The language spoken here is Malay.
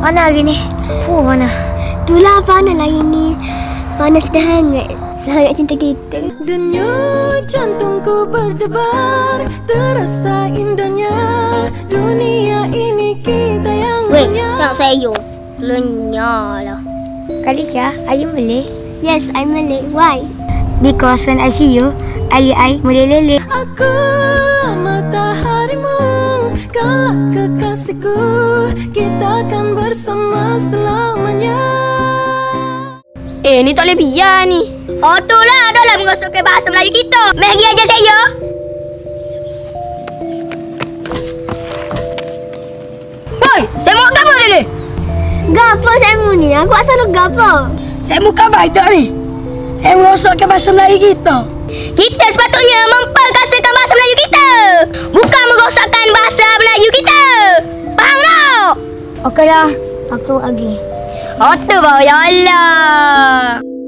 Mana hari ni? Fuh, mana? Itulah panas lagi ni. Panas dah hangat. Sehangat cinta kita. Denyut jantungku berdebar Terasa indahnya Dunia ini kita yang Weh, punya tengok saya you. Lenyalah. Kalisha, are you Malay? Yes, I'm Malay. Why? Because when I see you, Ali I melelele. Aku mataharimu Kau kekasihku Kita akan bersama selamanya Eh, ni tak boleh biar ni. Oh, tu lah. Dah lah mengosokkan bahasa Melayu kita. Mari aja saya. Boy, saya mau kamu ni. Gapo saya mu ni? Aku asal lu gapo? Saya muka baik tak ni? Saya merosokkan bahasa Melayu kita. Kita sepatutnya memperkasakan bahasa Melayu kita. Okeylah. Aku lagi. Tu bawah ya Allah.